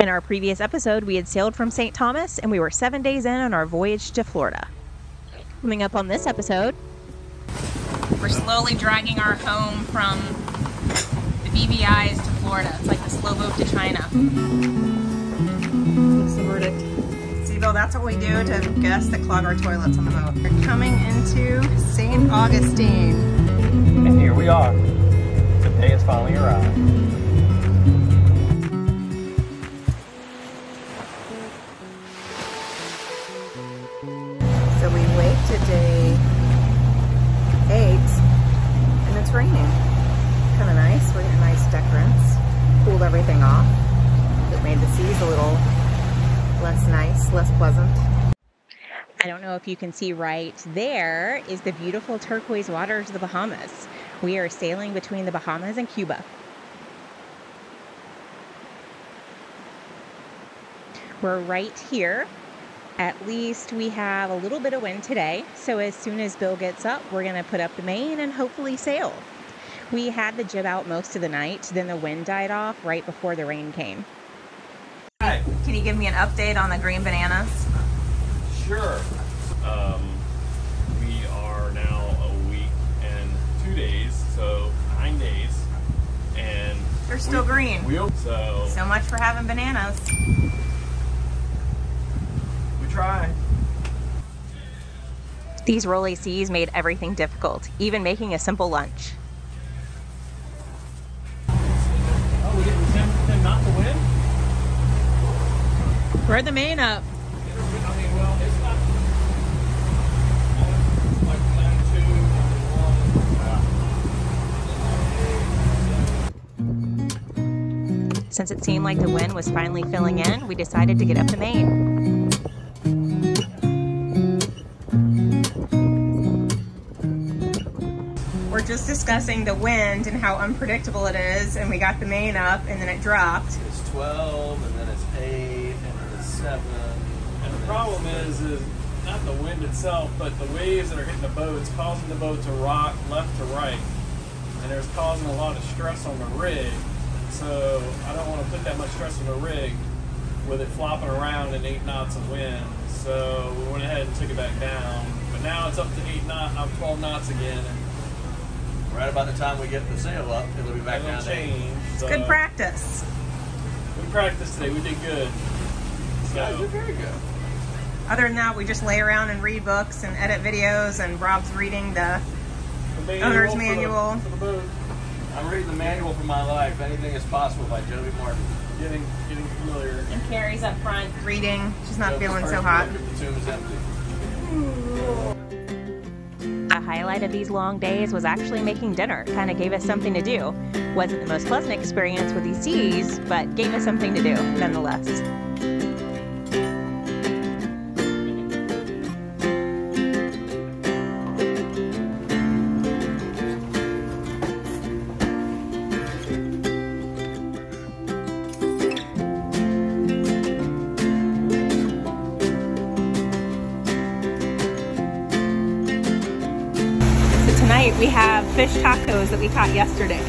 In our previous episode, we had sailed from St. Thomas and we were seven days in on our voyage to Florida. Coming up on this episode, we're slowly dragging our home from the BVI's to Florida. It's like the slow boat to China. What's the verdict? See, Bill, that's what we do to guests that clog our toilets on the boat. We're coming into St. Augustine. And here we are. The day has finally arrived. Day eight, and it's raining. Kind of nice. We're getting nice decrants. Cooled everything off. It made the seas a little less nice, less pleasant. I don't know if you can see right there is the beautiful turquoise waters of the Bahamas. We are sailing between the Bahamas and Cuba. We're right here. At least we have a little bit of wind today. So as soon as Bill gets up, we're going to put up the main and hopefully sail. We had the jib out most of the night, then the wind died off right before the rain came. Hi. Can you give me an update on the green bananas? Sure. Um, we are now a week and two days, so nine days, and They're still we- green. We so So much for having bananas. We try. These rolly seas made everything difficult, even making a simple lunch. Oh, we getting ten, ten knots of wind. We're the main up. I mean, well, it's not. It's like latitude Since it seemed like the wind was finally filling in, we decided to get up the main. Just discussing the wind and how unpredictable it is, and we got the main up and then it dropped. It's 12, and then it's 8, and then it's 7. And the problem is, is not the wind itself, but the waves that are hitting the boat. It's causing the boat to rock left to right, and it's causing a lot of stress on the rig. So I don't want to put that much stress on the rig with it flopping around in eight knots of wind. So we went ahead and took it back down. But now it's up to eight knot, uh, 12 knots again, Right about the time we get the sail up, it'll be back it'll down to 8. change. So Good practice. We practiced today. We did good. So, Guys, you're very good. Other than that, we just lay around and read books and edit videos, and Rob's reading the the Owner's for the- manual. for the. I'm reading the manual for my life. Anything is possible by Joey Martin. Getting getting familiar. and Carrie's up front reading. She's not Joey's feeling so hot. The tomb is empty. A highlight of these long days was actually making dinner. Kind of gave us something to do. Wasn't the most pleasant experience with these seas, but gave us something to do nonetheless. Tonight we have fish tacos that we caught yesterday.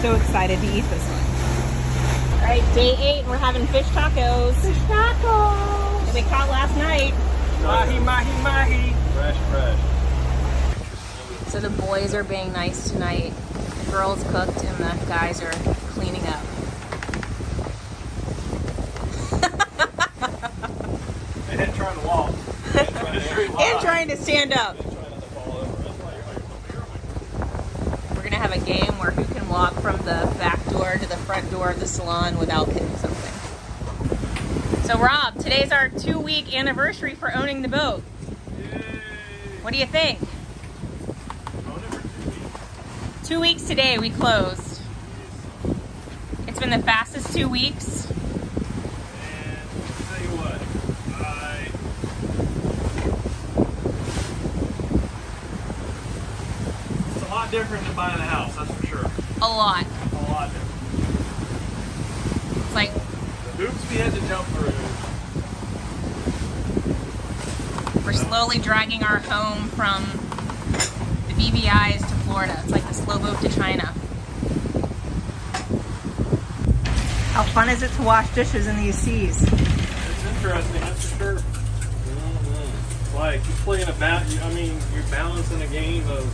So excited to eat this one. All right, day eight, we're having fish tacos. Fish tacos! That we caught last night. Mahi, mahi, mahi. Fresh, fresh. So the boys are being nice tonight. The girls cooked and the guys are cleaning up. And then trying to walk. And trying to And trying to stand up. And trying not to fall over. That's why you're like, We're gonna have a game where who can walk from the back door to the front door of the salon without hitting something. So Rob, today's our two week anniversary for owning the boat. What do you think? Two weeks today we closed. It's been the fastest two weeks. And tell you what, I it's a lot different than buying a house, that's for. A lot. A lot different. It's like The hoops we had to jump through. we're slowly dragging our home from the BVI's to Florida. It's like the slow boat to China. How fun is it to wash dishes in these seas? It's interesting, that's for sure. It's like you're playing a bat. I mean, you're balancing a game of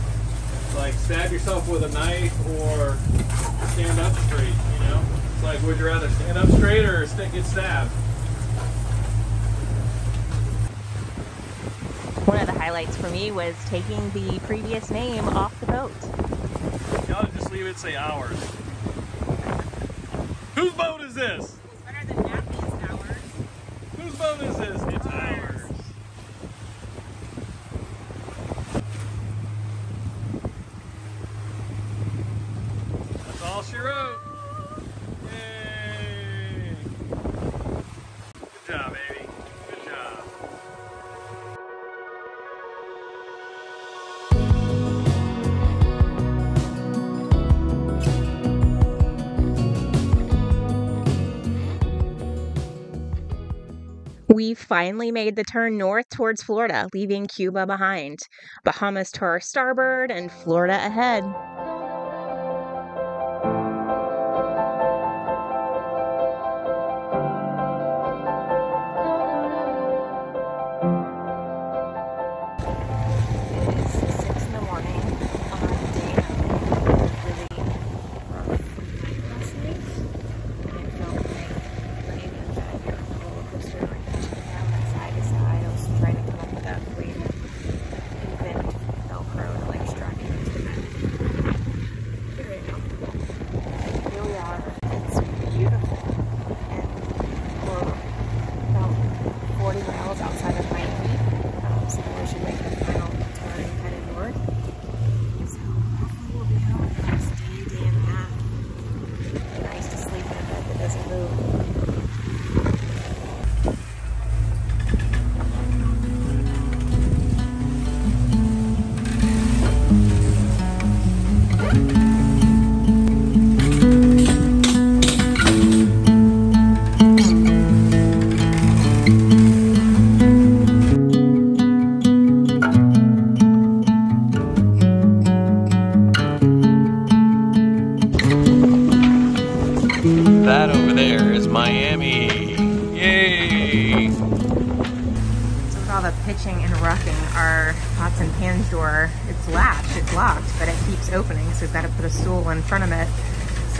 like stab yourself with a knife or stand up straight. You know, it's like would you rather stand up straight or st- get stabbed? One of the highlights for me was taking the previous name off the boat. You ought to just leave it say ours. Whose boat is this? Better than Nappy's ours. Whose boat is this? Finally made the turn north towards Florida, leaving Cuba behind. Bahamas to our starboard and Florida ahead.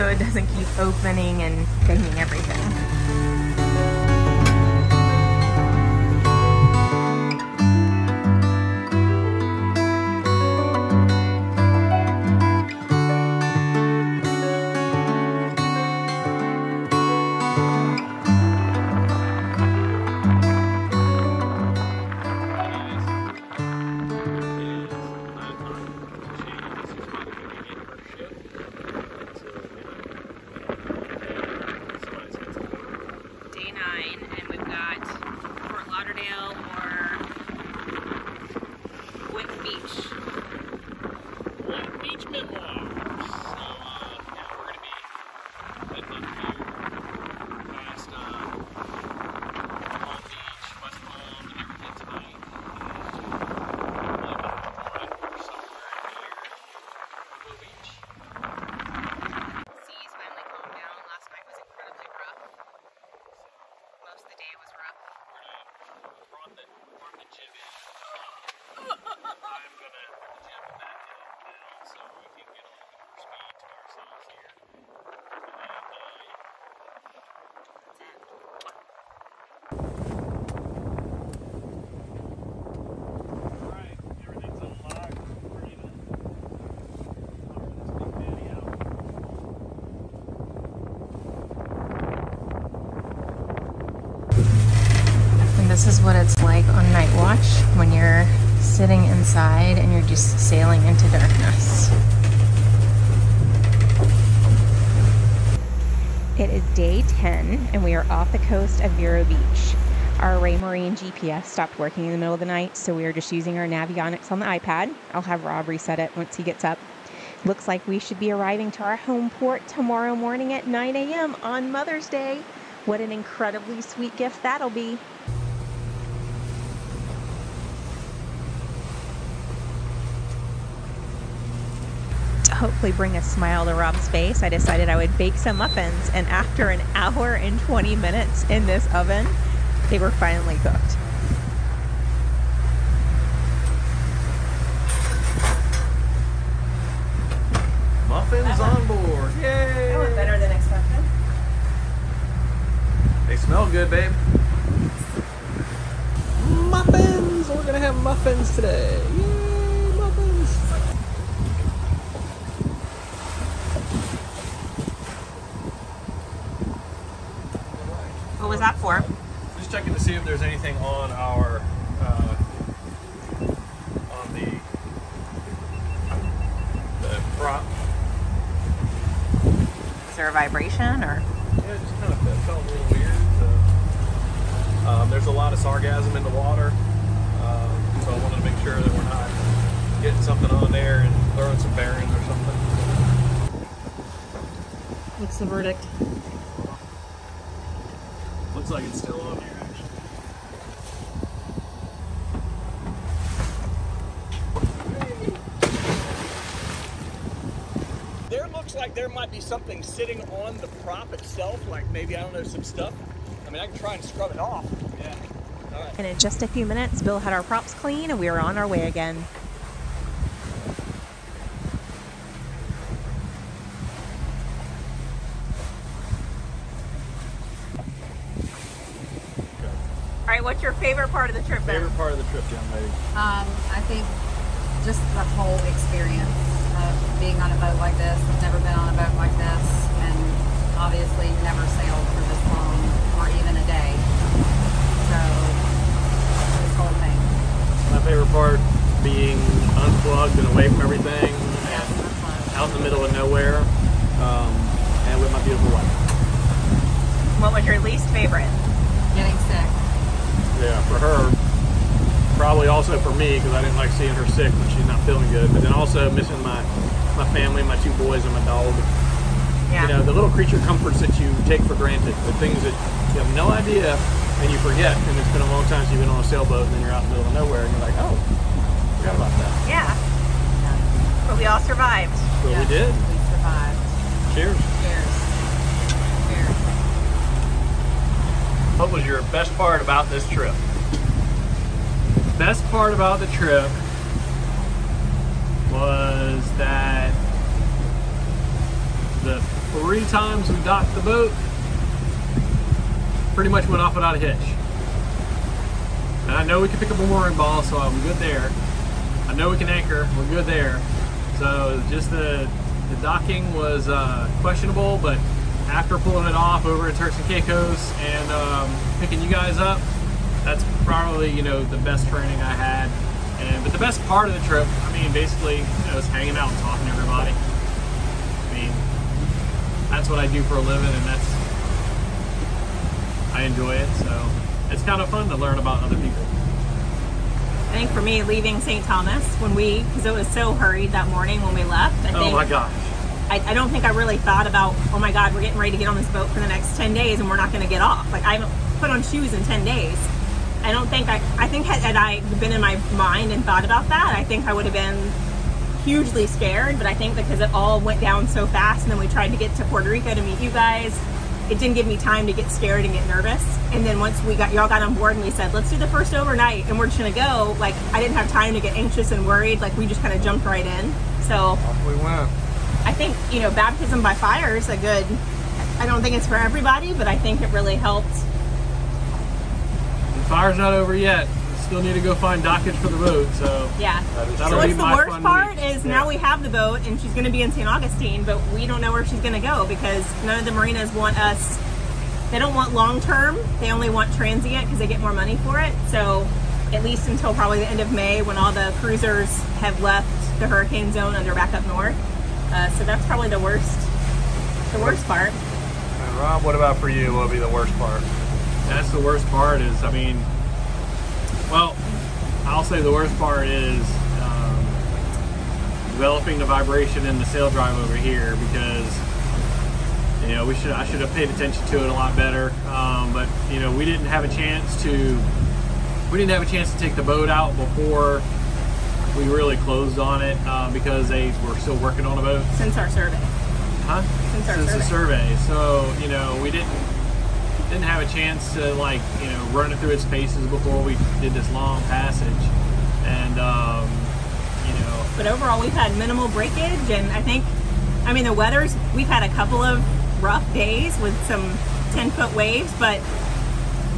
So it doesn't keep opening and what it's like on night watch when you're sitting inside and you're just sailing into darkness. It is day 10, and we are off the coast of Vero Beach. Our Raymarine GPS stopped working in the middle of the night, so we are just using our Navionics on the iPad. I'll have Rob reset it once he gets up. Looks like we should be arriving to our home port tomorrow morning at 9 a.m. on Mother's Day. What an incredibly sweet gift that'll be. Hopefully bring a smile to Rob's face, I decided I would bake some muffins. And after an hour and 20 minutes in this oven, they were finally cooked. Muffins on board. Yay! better than expected. They smell good, babe. Muffins! We're gonna have muffins today. Yay, muffins! What was that for? Just checking to see if there's anything on our uh, on the the prop. Is there a vibration or? Yeah, it just kind of felt, felt a little weird. So. Um, there's a lot of sargassum in the water, um, so I wanted to make sure that we're not getting something on there and throwing some bearings or something. What's the verdict? Looks like it's still on here, actually. There looks like there might be something sitting on the prop itself, like maybe, I don't know, some stuff. I mean, I can try and scrub it off. Yeah. All right. And in just a few minutes, Bill had our props clean and we were on our way again. All right, what's your favorite part of the trip, Ben? Favorite part of the trip, young lady? Um, I think just the whole experience of being on a boat like this. I've never been on a boat like this, and obviously never sailed for this long or even a day. So this whole thing. My favorite part being unplugged and away from everything, Yeah, and out in the middle of nowhere, um, and with my beautiful wife. What was your least favorite? Getting sick. Yeah, for her, probably also for me because I didn't like seeing her sick when she's not feeling good. But then also missing my my family, my two boys, and my dog. Yeah. You know, the little creature comforts that you take for granted, the things that you have no idea and you forget. And it's been a long time since you've been on a sailboat, and then you're out in the middle of nowhere, and you're like, oh, forgot about that. yeah. But we all survived. So Yeah, we did. We survived. Cheers. Cheers. Cheers. What was your best part about this trip? Best part about the trip was that the three times we docked the boat pretty much went off without a hitch. And I know we can pick up a mooring ball, so I'm good there. I know we can anchor, we're good there. So just the the docking was uh, questionable, but after pulling it off over at Turks and Caicos and um, picking you guys up, that's probably you know the best training I had. And but the best part of the trip, I mean, basically, you know, is hanging out and talking to everybody. I mean, that's what I do for a living, and that's I enjoy it. So it's kind of fun to learn about other people. I think for me, leaving St. Thomas when we, because it was so hurried that morning when we left. I Oh think, my gosh! I, I don't think I really thought about, oh my God, we're getting ready to get on this boat for the next 10 days and we're not going to get off. Like, I haven't put on shoes in 10 days. I don't think I, I think had, had I been in my mind and thought about that, I think I would have been hugely scared. But I think because it all went down so fast and then we tried to get to Puerto Rico to meet you guys, it didn't give me time to get scared and get nervous. And then once we got y'all got on board and we said, let's do the first overnight and we're just gonna go, like I didn't have time to get anxious and worried. Like we just kind of jumped right in. So Off we went. I think, you know, baptism by fire is a good, I don't think it's for everybody, but I think it really helped. The fire's not over yet. We still need to go find dockage for the boat. So Yeah. That'll So what's the worst part week. is Yeah. now we have the boat and she's going to be in St. Augustine, but we don't know where she's going to go because none of the marinas want us. They don't want long term. They only want transient because they get more money for it. So at least until probably the end of May when all the cruisers have left the hurricane zone and they're back up north. Uh, so that's probably the worst. The worst part. And Rob, what about for you? What would be the worst part? That's the worst part. Is I mean, well, I'll say the worst part is um, developing the vibration in the sail drive over here because you know we should I should have paid attention to it a lot better. Um, but you know we didn't have a chance to we didn't have a chance to take the boat out before we really closed on it uh, because they were still working on the boat. Since our survey. Huh? Since our the survey. So you know we didn't didn't have a chance to like you know run it through its paces before we did this long passage, and um, you know But overall, we've had minimal breakage, and I think, I mean, the weather's, we've had a couple of rough days with some 10 foot waves, but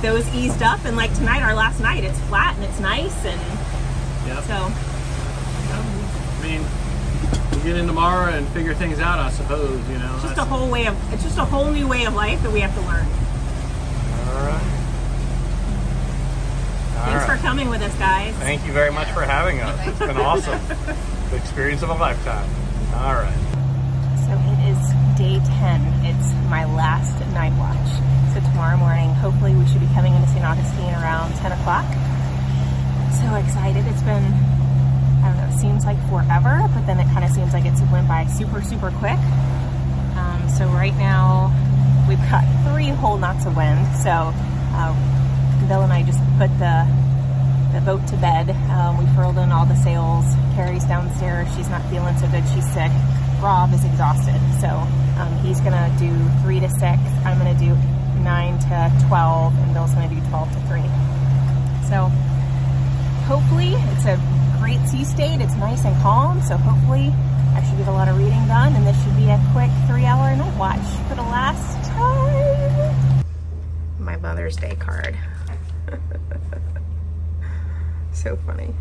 those eased up. And like tonight, our last night, it's flat and it's nice. And yeah. so, I mean, we'll get in tomorrow and figure things out. I suppose you know. it's just a whole way of, it's just a whole new way of life that we have to learn. All right. All Thanks right. for coming with us, guys. Thank you very much for having us. It's been awesome. the experience of a lifetime. All right. So it is day 10. It's my last night watch. So tomorrow morning, hopefully we should be coming into St. Augustine around 10 o'clock. So excited. It's been, I don't know, it seems like forever, but then it kind of seems like it's went by super, super quick. Um, so right now, we've got three whole knots of wind. So uh, Bill and I just put the the boat to bed. Um, we furled in all the sails. Carrie's downstairs. She's not feeling so good. She's sick. Rob is exhausted. So um, he's going to do 3 to 6. I'm going to do 9 to 12. And Bill's to do 12 to 3. So hopefully it's a great sea state. It's nice and calm. So hopefully I should get a lot of reading done. And this should be a quick three hour night watch for the last time. My Mother's Day card. so funny.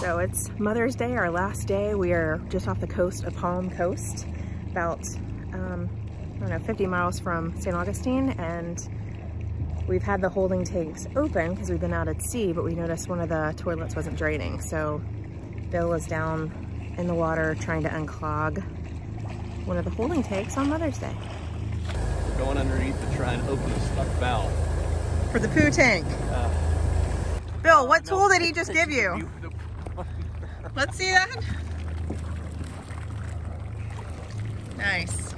So it's Mother's Day, our last day. We are just off the coast of Palm Coast, about, um, I don't know, 50 miles from St. Augustine. And we've had the holding tanks open because we've been out at sea, but we noticed one of the toilets wasn't draining. So Bill is down in the water trying to unclog one of the holding tanks on Mother's Day. We're Going underneath to try and open a stuck valve. For the poo tank. Bill, what tool did he just give you? Let's see that. Nice.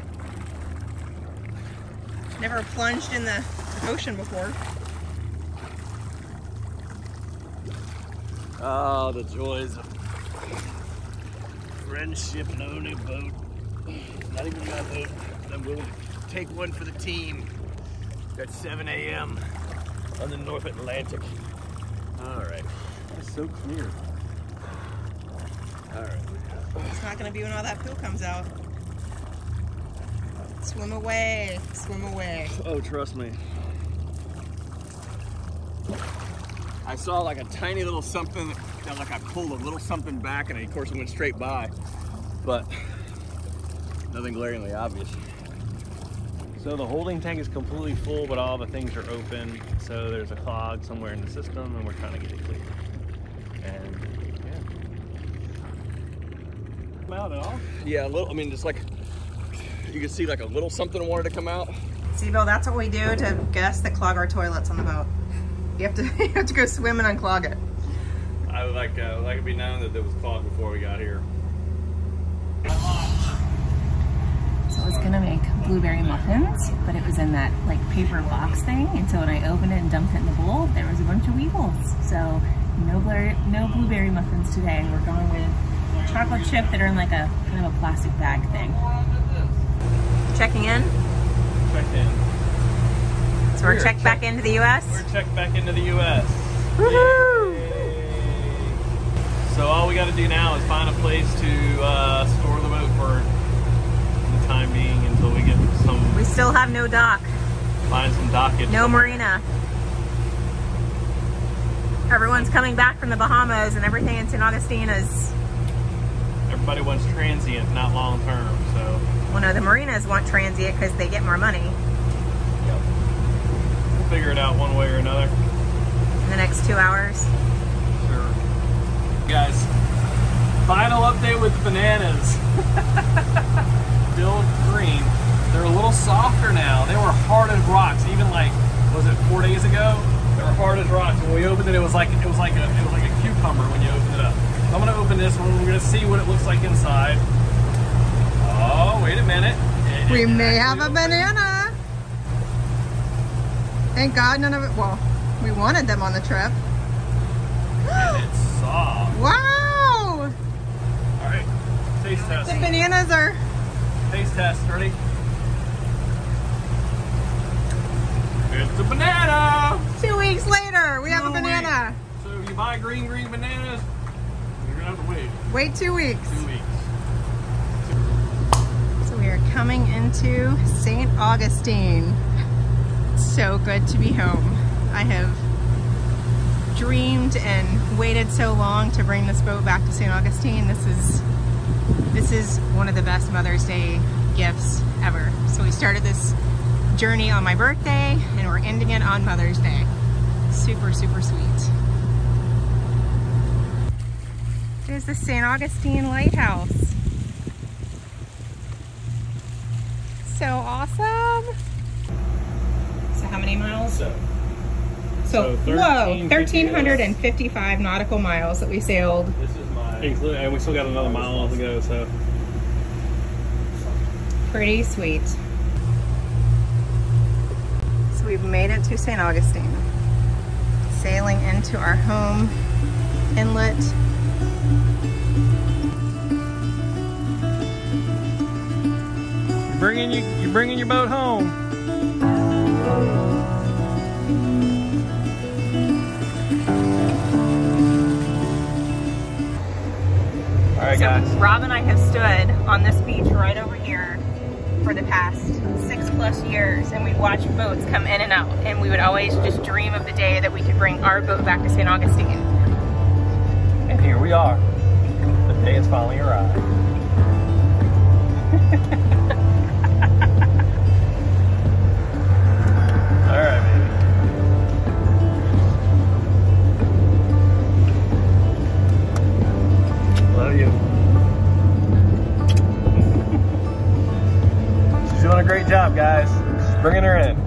Never plunged in the ocean before. Oh, the joys of friendship and owning a boat. Not even my boat. I'm willing to take one for the team at 7 a.m. on the North Atlantic. All right. It's so clear. All right. It's not gonna be when all that poo comes out. Swim away, swim away. Oh, trust me. I saw like a tiny little something that like I pulled a little something back and of course it went straight by. But nothing glaringly obvious. So the holding tank is completely full, but all the things are open. So there's a clog somewhere in the system, and we're trying to get it clear. And yeah. Come out at all? Yeah, a little I mean just like you can see like a little something wanted to come out. See, Bill, that's what we do to guess that clog our toilets on the boat. You have to, you have to go swim and unclog it. I would like uh, like to be known that it was clogged before we got here. So I was gonna make blueberry muffins, but it was in that like paper box thing. And so when I opened it and dumped it in the bowl, there was a bunch of weevils. So no blueberry, no blueberry muffins today. We're going with chocolate chip that are in like a kind of a plastic bag thing. Checking in. Checked in. So we're We're checked back into the U.S. We're checked back into the U.S. Woohoo! So all we got to do now is find a place to uh, store the boat for time being until we get some We still have no dock, find some dockage. no somewhere. marina. Everyone's coming back from the Bahamas, and everything in St. Augustine is. Everybody wants transient, not long term. So Well, no, the marinas want transient because they get more money Yep. we'll figure it out one way or another. in the next two hours. Sure. Guys, final update with bananas. Still green. They're a little softer now. They were hard as rocks. Even like, was it four days ago? They were hard as rocks. When we opened it, it was like it was like a it was like a cucumber when you opened it up. So I'm gonna open this one. We're gonna see what it looks like inside. Oh, wait a minute. It- We it may have a banana. Thank God none of it. Well, we wanted them on the trip. It's soft. Wow! Taste test. The bananas are. Taste test. Ready? It's a banana. Two weeks later, we have a banana. So if you buy green green bananas, you're gonna have to wait Wait two weeks. two weeks. So we are coming into St. Augustine. So good to be home. I have dreamed and waited so long to bring this boat back to St. Augustine. This is this is one of the best Mother's Day gifts ever. So we started this journey on my birthday and we're ending it on Mother's Day. Super, super sweet. There's the St. Augustine Lighthouse. So awesome. So how many miles? So, So, So whoa, 1,355 nautical miles that we sailed. This is my. include, and we still got another mile to go. So Pretty sweet. So we've made it to St. Augustine. Sailing into our home inlet. you're bringing you you're bringing your boat home. Right, so guys. Rob and I have stood on this beach right over here for the past six plus years and we've watched boats come in and out and we would always just dream of the day that we could bring our boat back to St. Augustine. And here we are. The day has finally arrived. doing a great job, guys. Just bringing her in.